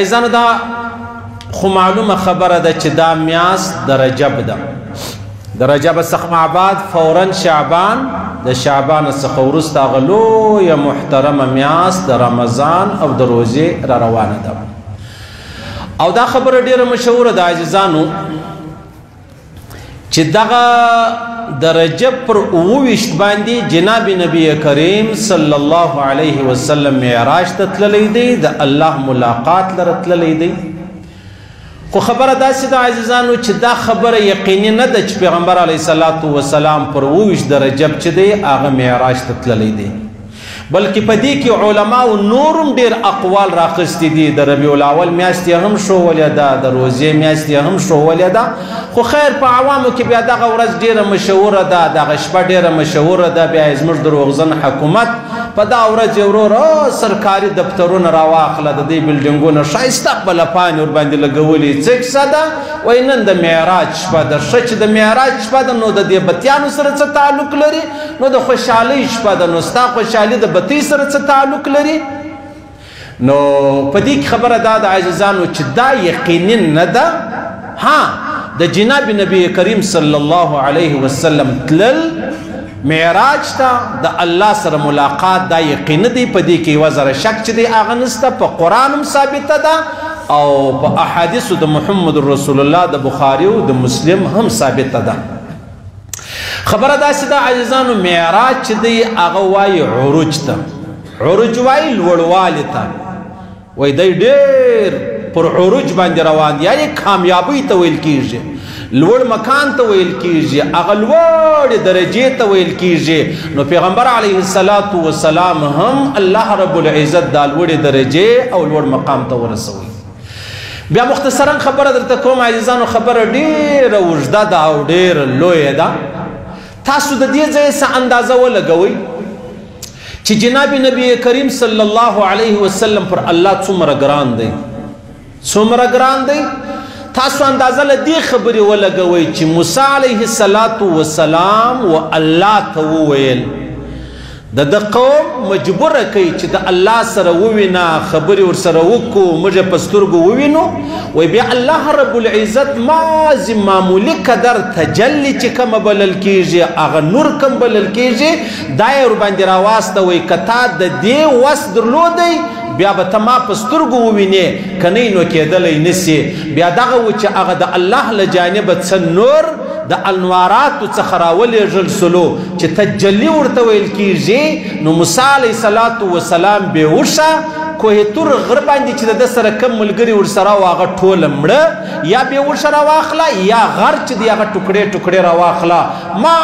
ایزانو دا خو معلومه خبره ده چې دا میاس د رجب ده د رجب څخه معباد فورا شعبان د شعبان څخه ورسته غلو یا محترمه میاس د رمضان او د روزه را روانه ده او دا خبره ډیره مشهوره ده عزیزانو چې دغه د رجب پر 29 باندې جناب نبی کریم صلی الله علیه وسلم معراج ته تللی دی د الله ملاقات لره تللی دی خو خبره داسې د عزیزانو چې دا خبره یقیني نه ده چې پیغمبر علیه السلام پر 29 د رجب چې دی هغه معراج ته تللی دی بلکې په دې کې علماو نورم ډېر اقوال راخستې دي د ربیع الاول میاشت یې هم شوولې ده د روزې میاشت یې هم شوولې ده خو خیر په عوامو کې بیا دغه ورځ ډېره مشهوره ده دغه شپه ډېره مشهوره ده بیا یې زموږ دروغزن حکومت په دا ورځ یې وروره سرکاري دفترونه راواخله د دې بلډینګونه ښایسته خپله پانې ورباندې لګولې څه کیسه ده وایي نن د معراج شپه ده ښه چې د معراج شپه ده نو د دې بتیانو سره څه تعلق لري نو د خوشحالۍ شپه ده نو ستا خوشحالي د بتۍ سره څه تعلق لري نو په دې کې خبره دا د عزیزانو چې دا یقیني نه ده ها د جناب نبی کریم صلی الله علیه وسلم تلل معراج ته د الله سره ملاقات دا یقین دی په دې کې وزره شک چې دی اغه نسته په قران هم ثابته ده او په احادیث د محمد رسول الله د بخاری او د مسلم هم ثابته ده خبره دا سیده عزیزانو معراج چې دی هغه وای عروج ته عروج وای لوړوالی ته وای دی ډیر پر عروج باندې روان یعنی کامیابی ته ویل کیږي لوړ مکان ته ویل کیږي هغه لوړ درجه ته ویل کیږي نو پیغمبر علیه الصلاۃ والسلام هم الله رب العزت دا لوړ درجه او لوړ مقام ته ورسوي بیا مختصرا خبره درته کوم عزیزانو خبره ډیره وجده دا او ډیره لوی ده تاسو د دې ځای څخه اندازه ولګوئ چې جناب نبی کریم صلی الله علیه وسلم پر الله څومره ګران دی څومره ګران دی تاسو اندازه له دې خبرې ولګوئ چې موسی علیه السلام و الله ته وویل د ده قوم مجبوره کوي چې د الله سره ووینه خبرې ورسره وکړو موږ په سترګو ووینو وای بیا الله رب العزت مازی معمولی قدر تجلی چې کوم بلل کیږي هغه نور کوم بلل کیږي دا یې ورباندې راواسته وای کتا د دې وس درلودی بیا به ته ما په سترګو ووینې که نه نو کېدلی نسی بیا دغه و چې هغه د الله له جانبه څه نور د انواراتو څخه راولېږل سلو چې تجلی ورته ویل کیږي نو موسی علیه صلوات و سلام به وشه کوه تور غر باندې چې د سره کم ملګری ور سره واغه ټول مړه یا به ور سره واخلا یا غر چې دی هغه ټوکړې ټوکړې را واخلا ما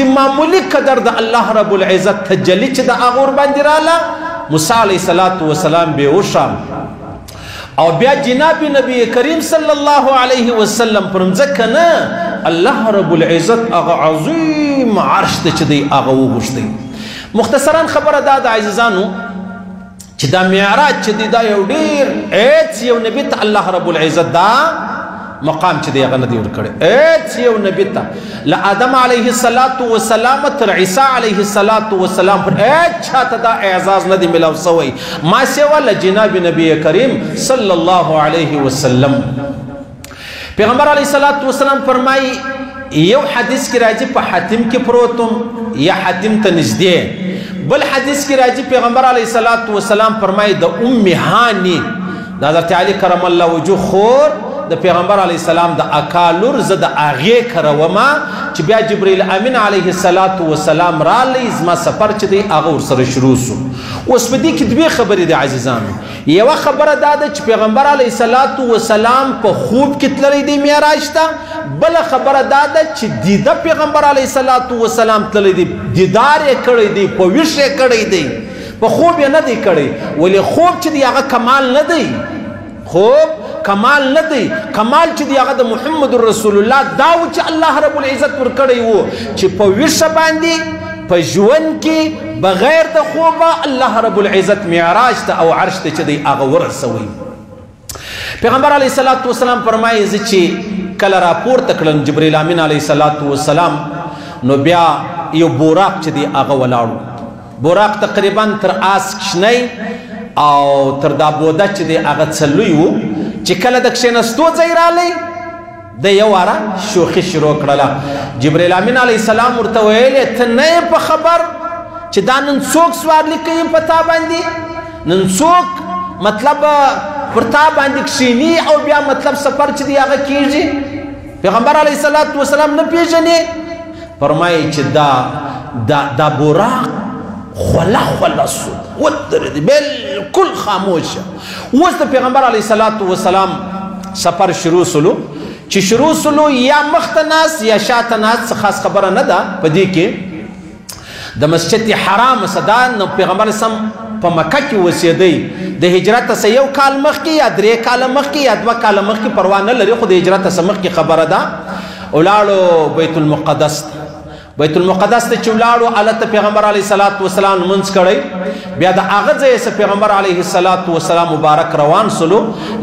ذمہ ملک قدر د الله رب العزت تجلی چې د اغور باندې رااله موسی علیه صلوات و سلام به وشه او بیا جناب نبی کریم صلی الله علیه وسلم پر ځکه نه الله رب العزت هغه عظیم عرش ته چې دی هغه وغوښتي مختصرا خبره دا د عزیزانو چې دا معراج چې دی دا یو ډیر ایت یو نبی ته الله رب العزت دا مقام چې دی هغه نه دی ورکړی هیڅ یو نبی ته له آدم علیه السلام تر عیسی علیه السلام پر هیڅ چاته دا اعزاز نه دی ملاو سوی ما سوا له جناب نبی کریم صلی الله علیه وسلم پیغمبر علیه الصلاۃ والسلام فرمایي یو حدیث کې راځي په حاتم کې پروتم یا حاتم ته نږدې بل حدیث کې راځي پیغمبر علیه الصلاۃ والسلام فرمایي د ام هانی د حضرت علی کرم الله وجه خور د پیغمبر علی السلام د اکا لور زه د اغه کروما چې بیا جبرئیل امین علیه الصلاۃ والسلام را لې زما سفر چې دی هغه ور سره شروع سو اوس په دې کې دوه خبرې دي عزیزانو یو خبره دا ده چې پیغمبر علی صلوات و سلام په خوب کې تللی دی معراج ته بل خبره دا ده چې د پیغمبر علی صلوات و سلام تللی دی دیدار یې کړی دی په ویش یې کړی دی په خوب یې نه دی کړی ولې خوب چې دی هغه کمال نه دی خوب کمال نه دی کمال چې دی هغه د محمد رسول الله دا و چې الله رب العزت ور کړی وو چې په ویشه باندې په ژوند کې بغیر د خوبه الله رب العزت معراج ته او عرش ته چې دی هغه ورسوي پیغمبر علیه الصلاۃ والسلام فرمایي چې کله راپورته کړل جبرئیل امین علیه الصلاۃ والسلام نو بیا یو بوراق چې دی هغه ولاړو بوراق تقریبا تر آس کښنی او تر دا بوده چې دی هغه څلوي وو چې کله د کښینستو ځای رالی د یو واره شوخي شروع کړله جبرئیل امین علی السلام ورته ویل ته نه په خبر چې دا نن څوک سوار لیکي په تا باندې نن څوک مطلب پر تا باندې کښینی او بیا مطلب سفر چې دی هغه کیږي پیغمبر علی صلوات و سلام نه پیژنې فرمایي چې دا دا دا براق خلا خلا سو ودر دي بالکل خاموشه اوس د پیغمبر علی صلوات و سلام سفر شروع سلو چې شروع سلو یا مخته ناس یا شاته ناس څه خاص خبره نه ده په دې کې د مسجد حرام صدا نو پیغمبر سم په مکه کې وسیدي د هجرت سه یو کال مخکې یا درې کال مخکې یا دوه کال مخکې پروا نه لري خو د هجرت سه مخکې خبره ده ولاړو بیت المقدس بیت المقدس ته چې ولاړو هلته پیغمبر علیه الصلاۃ والسلام منځ کړی بیا د هغه ځای څخه پیغمبر علیه الصلاۃ والسلام مبارک روان سلو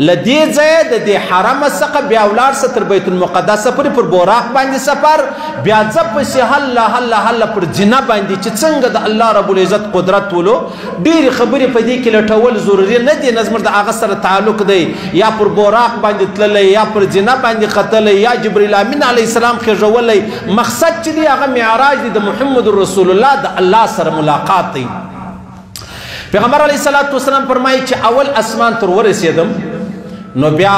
لدی ځای د دې حرم څخه بیا ولاړ ستر بیت المقدس پر پر بوراق باندې سفر بیا ځپ سه هله هله هله پر جنا باندې چې څنګه د الله رب العزت قدرت ولو ډېرې خبرې په دې کې لټول ضروري نه دي نه زموږ د هغه سره تعلق دی یا پر بوراق باندې تللی یا پر زینه باندې ختلی یا جبرئیل امین علیه السلام خېژولی مقصد چې دی هغه معراج دی د محمد رسول الله د الله سره ملاقات دی پیغمبر علیه السلام فرمایي چې اول اسمان تر ورسېدم نو بیا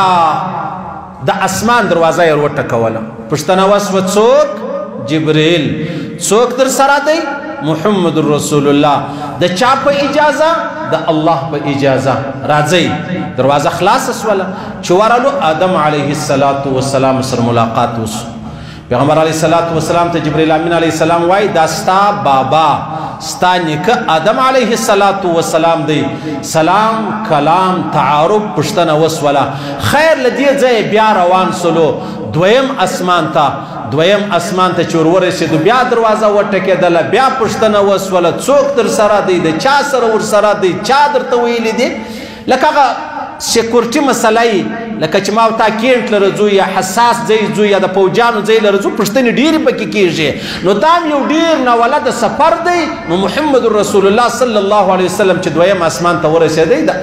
د اسمان دروازه یې وټکوله پښتنه وسو څوک جبرئیل څوک در سره دی محمد رسول الله د چا په اجازه د الله په اجازه راځي دروازه خلاص سواله چوارلو آدم علیه السلام سره ملاقات وسو پیغمبر علیه الصلاۃ والسلام ته جبرئیل امین علیه السلام وای دا ستا بابا ستا نیکه آدم علیه الصلاۃ والسلام دی سلام کلام تعارف پښتنه وسوله خیر لدی ځای بیا روان سلو دویم اسمان ته دویم اسمان ته چور ورسېدو بیا دروازه وټکېدل بیا پښتنه وسوله څوک تر سره دی د چا سره ور سره دی چا درته ویل دي لکه هغه سکیورټي مسله یې لکه چې ما او تا کینټ لره ځو یا حساس ځای ځو یا د پوجانو ځای لره ځو پښتنې ډېرې پکې کېږي نو دا یو ډېر ناوله د سفر دی نو محمد رسول الله صلی الله علیه وسلم چې دویم اسمان ته ورسېدی دا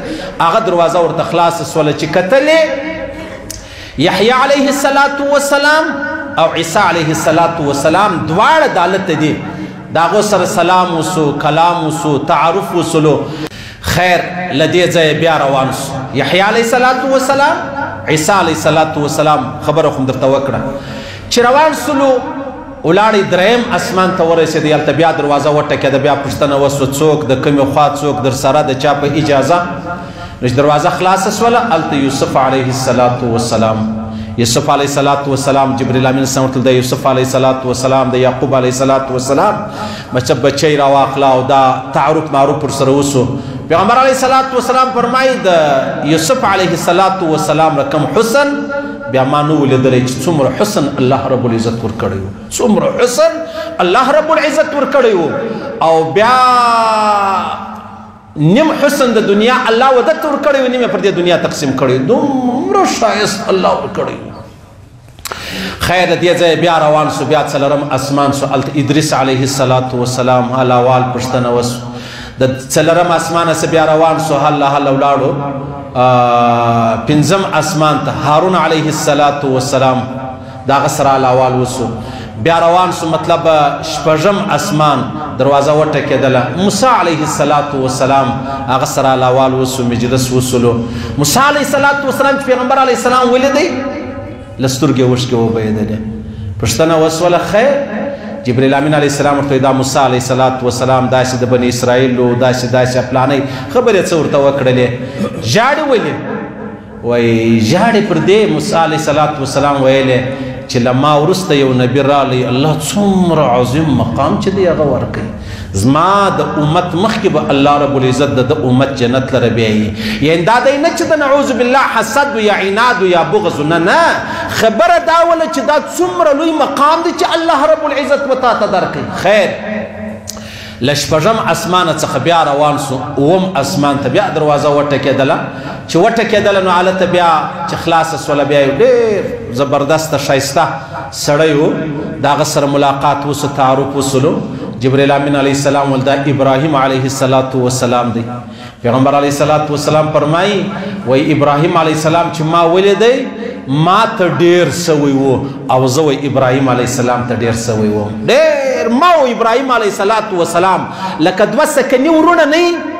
هغه دروازه ورته خلاص سوله چې کتلې یحیی علیه السلام او عیسی علیه السلام دواړه دالت دي داغو سره سلام وسو کلام وسو تعارف وسلو خیر له دې ځایه بیا روان سو یحیی علیه صلات وسلام عیسی علیه صلات وسلام خبره خو درته وکړه چې روان سلو ولاړې دریم اسمان ته ورسېد یلته بیا دروازه وټکه د بیا پښتنه وسو څوک د کمی خوا څوک در سره د چا په اجازه نش دروازه خلاصه سوله الت یوسف علیه الصلاۃ والسلام یوسف علیه الصلاۃ والسلام جبرئیل امین سمت د یوسف علیه الصلاۃ والسلام د یعقوب علیه الصلاۃ والسلام بچه بچی راواخلا او دا تعارف معروف پر سره وسو پیغمبر علیه الصلاۃ والسلام فرمایي د یوسف علیه الصلاۃ والسلام رقم حسن بیا ما نو ولیدل چې څومره حسن الله رب العزت ور کړیو څومره حسن الله رب العزت ور کړیو او بیا نیم حسن د دنیا الله ودته ور کړیو نیم پر دې دنیا تقسیم کړیو دومره شایست الله ور کړیو خیر دې ځای بیا روان سو بیا څلرم اسمان سو الت ادریس علیه الصلاۃ والسلام علاوال پښتنه وس د څلرم اسمان سه بیا روان سو هله هله ولاړو پنځم اسمان ته هارون علیه الصلاۃ والسلام دا غسر علاوال وسو بیا روان سو مطلب شپږم اسمان دروازه وټکېدله موسی علیه الصلاۃ والسلام هغه سره لاوال وسو مجلس وسلو موسی علیه الصلاۃ والسلام چې پیغمبر علیه السلام ولیدي لسترګې وښکې وبېدلې پښتنه وسوله خیر جبرئیل امین علیه السلام ورته دا موسی علیه الصلاۃ والسلام داسې د بنی اسرائیل داسې داسې پلانې خبرې څورته وکړلې ژاړې ولې وای ژاړې پر دې موسی علیه صلات وسلام ویلې چې لما ورسته یو نبی رالی الله څومره عظیم مقام چې دی هغه ورکړي زما د امت مخکې به الله رب العزت د امت جنت لره بیایي یعنی دا دی نه چې د نعوذ بالله حسد یا عناد یا بغض نه نه خبره دا وله چې دا څومره لوی مقام دی چې الله رب العزت وتا ته درکړي خیر له شپږم اسمانه څخه بیا روان سو، اووم اسمان ته بیا دروازه وټکېدله، چي وټکېدله نو هلته بیا چي خلاصه سوله بیا یو ډېر زبردست ښایسته سړی وو، د هغه سره ملاقات وسو، تعارف وسولو، جبرائیل امین علیه السلام وویل دا ابراهیم علیه السلام دی. پیغمبر علیه الصلاۃ والسلام فرمایي وای ابراهیم علیه السلام چې ما ولیدې ما ته ډیر سوی وو او زه وای ابراهیم علیه السلام ته ډیر سوی وو ډیر ما او ابراهیم علیه الصلاۃ والسلام لکه دوه سکنی ورونه نه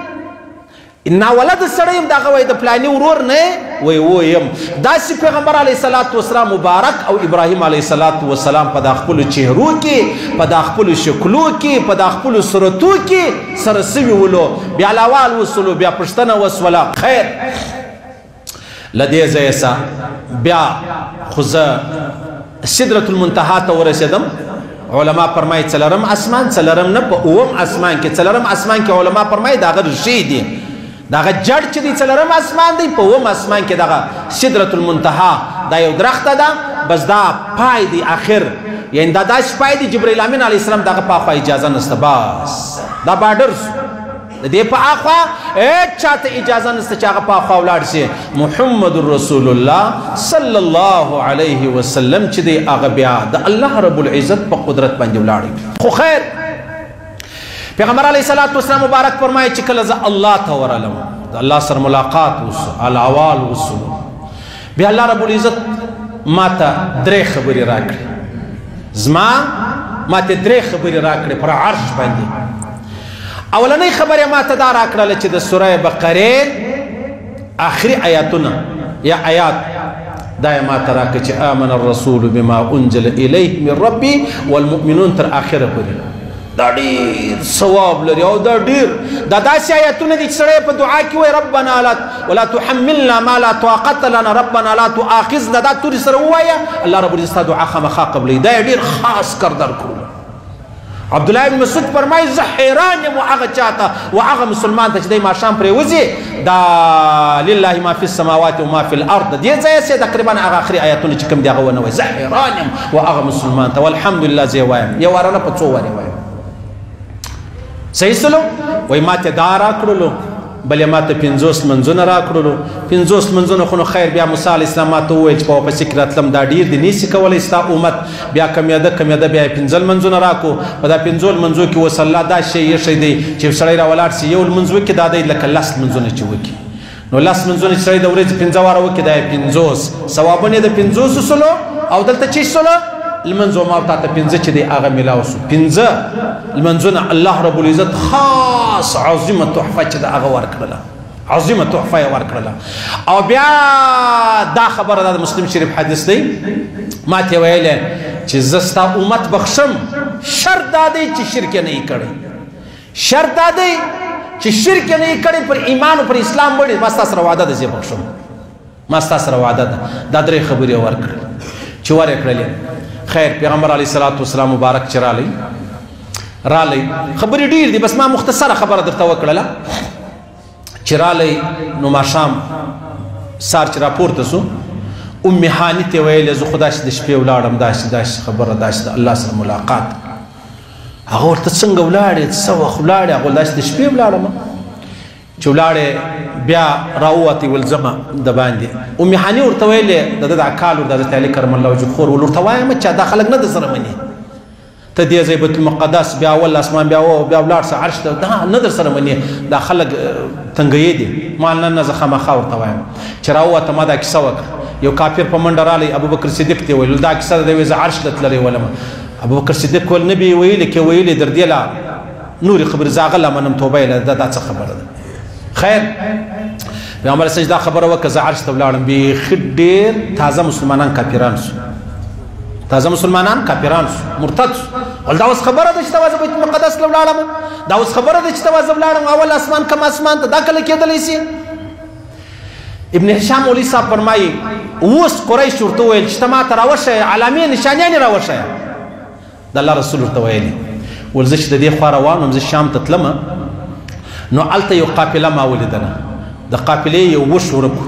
ان ولد سړی هم دغه وای د پلاني ورور نه وای و يم داسې پیغمبر علی صلوات و سلام مبارک او ابراهيم علی صلوات و سلام په د خپل چهرو کې په د خپل شکلو کې په د خپل صورتو کې سره سوي ولو بیا لاوال وسلو بیا پښتنه وسوله خیر لدې ځای سه بیا خو زه سدرة المنتهى ته ورسېدم علما فرمایي څلرم اسمان څلرم نه په اوم اسمان کې څلرم اسمان کې علما فرمایي دا غر شي دي دغه جړ چې دی څلرم اسمان دی په وم اسمان کې دغه سدرت المنتها دا یو درخته ده بس دا پای دی اخر یعنی دا داس پای دی جبرئیل امین علی السلام دغه په خوا اجازه نسته بس دا بارډر د دې په اخوا هیڅ چاته اجازه نسته چې هغه په اخوا ولاړ شي محمد رسول الله صلی الله علیه وسلم چې دی هغه بیا د الله رب العزت په قدرت باندې ولاړ خو خیر پیغمبر علیه الصلاۃ والسلام مبارک فرمایي چې کله زه الله ته ورالم د الله سره ملاقات وس الاوال وس بیا الله رب العزت ماته درې خبرې راکړي زما ماته درې خبرې راکړي پر عرش باندې اولنې خبره ماته دا راکړل چې د سوره بقره اخري آیاتونه یا آیات دا ما تراکه چې امن الرسول بما انزل الیه من ربي والمؤمنون تر اخره پورې دا ډیر ثواب لري او دا ډیر دا داسې آیاتونه دي چې سړی په دعا کې وایي ربنا لا ولا تحملنا ما لا طاقه لنا ربنا لا تؤاخذنا دا توري سره وایا الله رب العزت دعا خامخا قبلې دا ډیر خاص کردار کړو عبد الله بن مسعود فرمای زه حیران یم هغه چاته او هغه مسلمان ته چې د ماښام پرې وځي دا لله ما فی السماوات و ما فی الارض دې ځای سه تقریبا هغه اخري آیاتونه چې کوم دی هغه ونه وای زه حیران یم او هغه مسلمان ته والحمدلله زه وایم یو ورنه په څو وری وایم صحیح سلو وای ما ته دارا کړلو بل یې ماته پنځوس لمنځونه راکړلو پنځوس لمنځونه خو نو خیر بیا موسی علیه السلام ماته وویل چې په واپسې کې راتلم دا ډیر دي نیسي کولی ستا امت بیا کمیده کمیده بیا یې پنځه لمنځونه راکو په دا پنځو لمنځو کې اوس الله دا شی ایښی دی چې سړی راولاړ سي یو لمونځ وکړي دا دی لکه لس لمونځونه چې وکړي نو لس لمونځونه چې سړی د ورځې پنځه واره وکړي دا یې پنځوس ثوابونه د پنځوسو سلو او دلته چې سلو لمونځ ما ته پنځه چې دی هغه ملاو سو پنځه لمنځونه الله رب العزت خاص عظیمه تحفه چې دا هغه ورکړله عظیمه تحفه یې ورکړله او بیا دا خبره ده د مسلم شریف حدیث دی ما ته ویلې چې زه ستا امت بخشم شرط دا دی چې شرک نه یې کړی شرط دا دی چې شرک نه یې کړی پر ایمان او پر اسلام باندې ما ستا سره وعده ده زه بخشم ما ستا سره وعده ده دا درې خبرې ورکړې چې ور یې کړلې خیر پیغمبر علیه الصلاۃ والسلام مبارک چې رالی رالی خبرې ډېر دي بس ما مختصره خبره درته وکړله چې رالی نو ماښام سار چې راپورته سو ام هانی ته ویل زه خدا چې د شپې ولاړم داسې داسې خبره داسې الله سره ملاقات هغه ورته څنګه ولاړې څه وخت ولاړې هغه داسې د شپې ولاړم چې ولاړې بیا راووتې ول ځمه د باندې ام حني ورته ویلې د ده د اکالو د حضرت علي کرم الله وجهه خور ورته وایم چې دا خلک نه د سره مني ته دې ځای بیت المقدس بیا ول اسمان بیا و بیا ولاړ سه عرش ته دا نه در سره مني دا خلک تنګې دي ما نه نه زخه مخه ورته وایم چې راووته ما دا کیسه وکړه یو کافر په منډه رالی ابوبکر صدیق ته ویل دا کیسه د ویز عرش لتلری ولما ابوبکر صدیق ول نبی ویل کې ویل در دی لا نوري خبر زاغه لمنم توبه اله دا دا څه خبره ده خیر پیغمبر سج دا خبره وکړه زه عرش ته ولاړم به خډیر تازه مسلمانان کافران شو تازه مسلمانان کافران شو مرتد ول دا اوس خبره ده چې تاسو بیت مقدس لولاړم دا اوس خبره ده چې تاسو ولاړم اول اسمان کم اسمان ته دا کله کېدلی سي ابن هشام ولي صاحب فرمایي اوس قریش ورته ویل چې ما ته راوشه علامې نشانیانې راوشه د الله رسول ورته ویلي ول زه چې د دې خوا روان وم زه شام ته تلم نو هلته یو قافله ما ولیدله د قافلې یو وښ ورک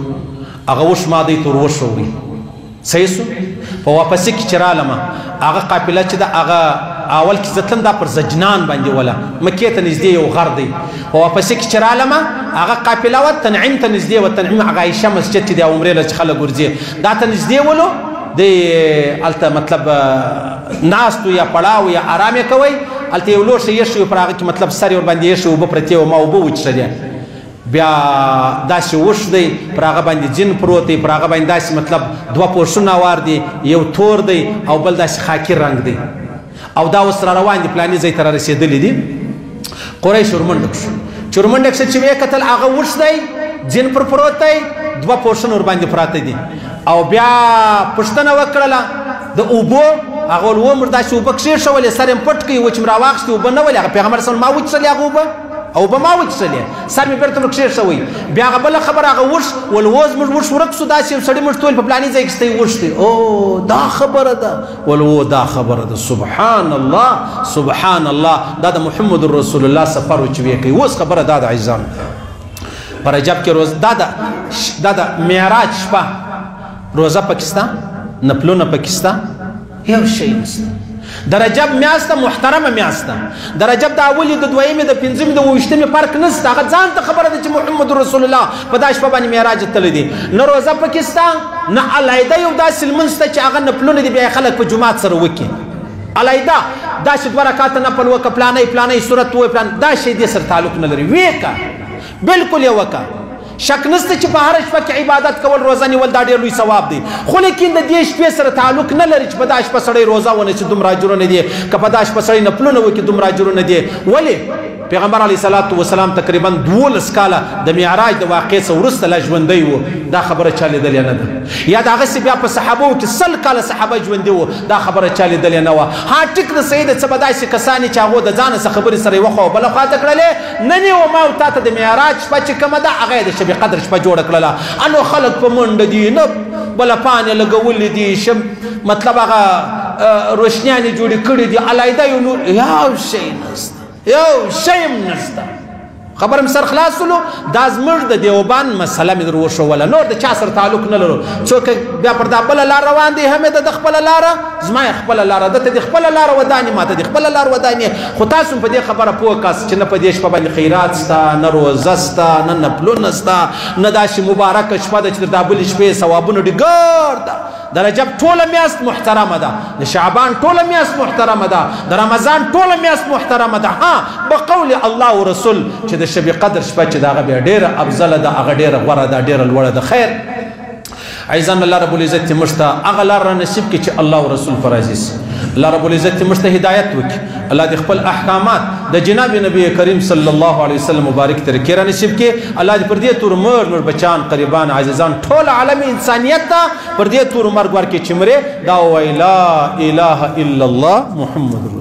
هغه وښ ما دی تور وښوي صحیح سو په واپسې کې چې رالم هغه قافله چې د هغه اول کې زتلم دا پر زجنان باندې ولا مکه ته نږدې یو غر دی په واپسې کې چې رالم هغه قافله و تنعیم ته نږدې و تنعیم هغه عائشه مسجد کې د عمره لچ خلک ګرځي دا ته نږدې ولو دی الته مطلب ناستو یا پړاو یا آرام کوي الته یو لوښ یې شو پراغه کې مطلب سر ور باندې شو وب پرتی او ما وب وچره بیا داسې وښ دی پراغه باندې جن پروت دی پراغه باندې داسې مطلب دوه پوښونه وار دی یو تور دی او بل داسې خاکی رنگ دی او دا اوس را روان دي پلاني ځای ته را رسېدلي دي قریش ورمنډه شو چې ورمنډه کښې چې وې کتل هغه وښ دی ځین پر پروت دی دوه پورشن ور باندې پراته دي او بیا پښتنه وکړله د اوبو هغه ول عمر داسې اوبه کښې شولې سر یې پټ کړي و چې مرا واخستې اوبه نه ولې هغه پیغمبر صلی الله علیه وسلم ما وڅلې هغه اوبه او به ما وڅلې سر مې بیرته کښې شوی بیا هغه بل خبر هغه وښ ول وز موږ وښ ورک سو داسې سړی موږ ټول په پلاني ځای کې ستې وښتي او دا خبره ده ولو دا خبره ده سبحان الله سبحان الله دا د محمد رسول الله سفر او چوي کوي اوس خبره دا د عزام پر عجب کې روز دا دا دا د معراج شپه روزه پاکستان نپلونه پاکستان یو شی نشته د رجب میاشت محترمه میاشت د رجب د اولی د دویمې د پنځمې د اوویشتمې فرق نشته هغه ځان ته خبره ده چې محمد رسول الله په دا شپه باندې معراج تللی دی نه روزه پکې ستا نه علیده یو داسې لمونځ سته چې هغه نفلونه دي بیا خلک په جومات سره وکړي علیده داسې دوه رکاته نفل وکړه پلانۍ پلانۍ صورت ووایه پلان دا شی دې سره تعلق نه لري ویې که بلکل یې وکړه شک نشته چې په هر شپه کې عبادت کول روزه نیول دا ډېر لوی ثواب دی خو لیکن د دې شپې سره تعلق نه لري چې په دا شپه سړی روزه ونه چې دومره اجرونه دي که په دا شپه سړی نفلونه وکړي دومره اجرونه دي ولې پیغمبر علی صلوات و سلام تقریبا 12 کاله د معراج د واقع سره ورسته لا ژوندۍ وو دا خبره چاله دل نه ده یا دا غسی بیا په صحابه کې سل کاله صحابه ژوندۍ وو دا خبره چاله دل نه و ها ټیک د سید څه بدای سي کسانی چې هغه د ځان سره خبري سره وخو بل خوا تکړه نن یې وما او تاته د معراج شپه چې کومه ده هغه د شب قدر شپه جوړه کړله انو خلک په منډه دي نه بل پانې لګولې دي شب مطلب هغه روشنیانې جوړې کړې دي علایده یو نور یو شی نسته یو شی نسته خبرم سر خلاص ولو دا زمر د دیوبان مسله مې درو شو ولا نور د چا سر تعلق نه لرو څوک بیا پر دا بل لار روان دي همې د خپل لار زما یې خپله لاره ده، ته دې خپله لاره ودانې، ما ته دې خپله لار ودانې، خو تاسو هم په دې خبره پوه کاست چې نه په دې شپه باندې خیرات شته، نه روزه شته، نه نفلونه شته، نه داسې مبارکه شپه ده چې تر دا بلې شپې ثوابونه ډېر ده. د رجب ټوله میاشت محترمه ده، د شعبان ټوله میاشت محترمه ده، د رمضان ټوله میاشت محترمه ده، ها به قول الله او رسول چې د شب قدر شپه چې ده هغه بیا ډېره افضله ده، هغه ډېره غوره ده، ډېره لوړه ده. خیر! عزیزان الله رب العزت موږ ته هغه لار را نصیب کړي چې الله او رسول پر راضي سي الله رب العزت موږ ته هدایت وکړي الله د خپل احکامات د جناب نبی کریم صلی الله علیه وسلم مبارک طریقې را نصیب کړي الله دې پر دې تور مر نور بچان قریبان عزیزان ټول عالم انسانیت ته پر دې تور مرګ ورکړي چې مره دا ویلا اله الا الله محمد رسول